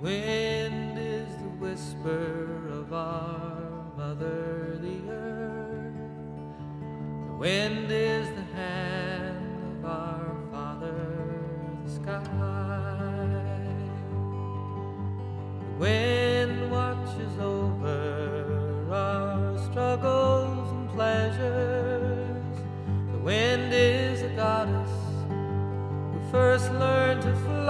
wind is the whisper of our mother, the earth. The wind is the hand of our father, the sky. The wind watches over our struggles and pleasures. The wind is a goddess who first learned to fly.